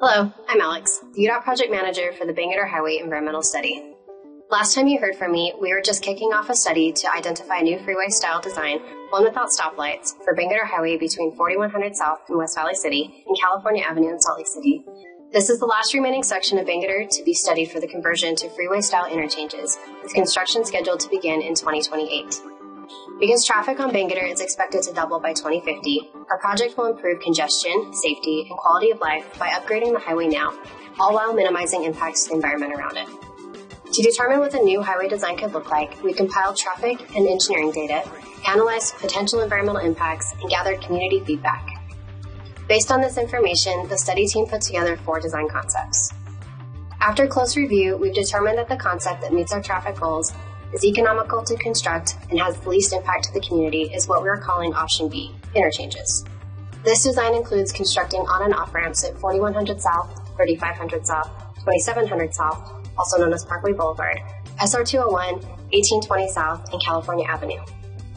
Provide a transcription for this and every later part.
Hello, I'm Alex, the UDOT project manager for the Bangerter Highway Environmental Study. Last time you heard from me, we were just kicking off a study to identify a new freeway style design, one without stoplights, for Bangerter Highway between 4100 South and West Valley City and California Avenue in Salt Lake City. This is the last remaining section of Bangerter to be studied for the conversion to freeway style interchanges, with construction scheduled to begin in 2028. Because traffic on Bangerter is expected to double by 2050, our project will improve congestion, safety, and quality of life by upgrading the highway now, all while minimizing impacts to the environment around it. To determine what the new highway design could look like, we compiled traffic and engineering data, analyzed potential environmental impacts, and gathered community feedback. Based on this information, the study team put together four design concepts. After close review, we've determined that the concept that meets our traffic goals is economical to construct and has the least impact to the community is what we are calling option B, interchanges. This design includes constructing on and off ramps at 4100 South, 3500 South, 2700 South, also known as Parkway Boulevard, SR 201, 1820 South, and California Avenue.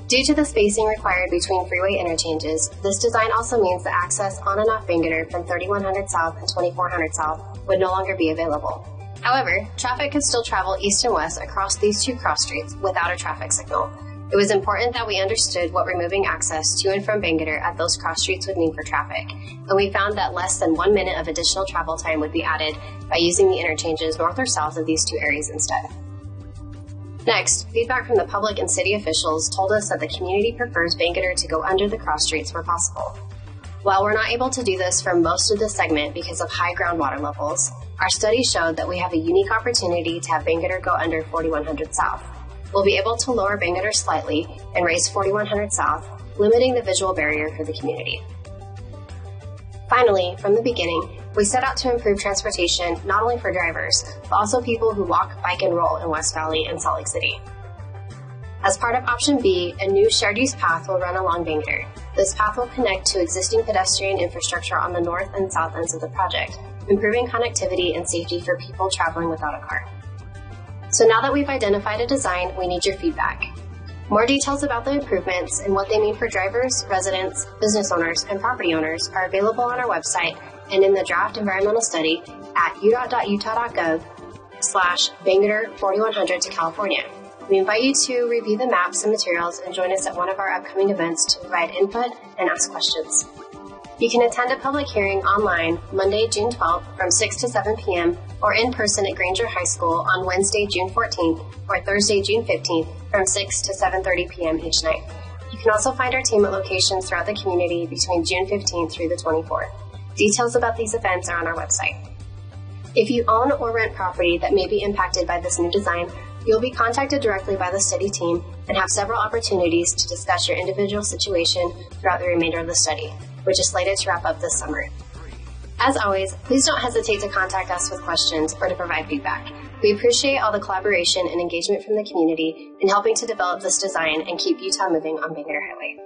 Due to the spacing required between freeway interchanges, this design also means that access on and off Bangerter from 3100 South and 2400 South would no longer be available. However, traffic could still travel east and west across these two cross streets without a traffic signal. It was important that we understood what removing access to and from Bangerter at those cross streets would mean for traffic, and we found that less than one minute of additional travel time would be added by using the interchanges north or south of these two areas instead. Next, feedback from the public and city officials told us that the community prefers Bangerter to go under the cross streets where possible. While we're not able to do this for most of the segment because of high groundwater levels, our study showed that we have a unique opportunity to have Bangerter go under 4100 South. We'll be able to lower Bangerter slightly and raise 4100 South, limiting the visual barrier for the community. Finally, from the beginning, we set out to improve transportation not only for drivers, but also people who walk, bike, and roll in West Valley and Salt Lake City. As part of Option B, a new shared use path will run along Bangerter. This path will connect to existing pedestrian infrastructure on the north and south ends of the project, improving connectivity and safety for people traveling without a car. So now that we've identified a design, we need your feedback. More details about the improvements and what they mean for drivers, residents, business owners, and property owners are available on our website and in the draft environmental study at udot.utah.gov slash Bangerter 4100 to California. We invite you to review the maps and materials and join us at one of our upcoming events to provide input and ask questions. You can attend a public hearing online Monday, June 12th from 6 to 7 p.m. or in person at Granger High School on Wednesday, June 14th or Thursday, June 15th from 6 to 7:30 p.m. each night. You can also find our team at locations throughout the community between June 15th through the 24th. Details about these events are on our website. If you own or rent property that may be impacted by this new design, you'll be contacted directly by the study team and have several opportunities to discuss your individual situation throughout the remainder of the study which is slated to wrap up this summer. As always, please don't hesitate to contact us with questions or to provide feedback. We appreciate all the collaboration and engagement from the community in helping to develop this design and keep Utah moving on Bangerter Highway.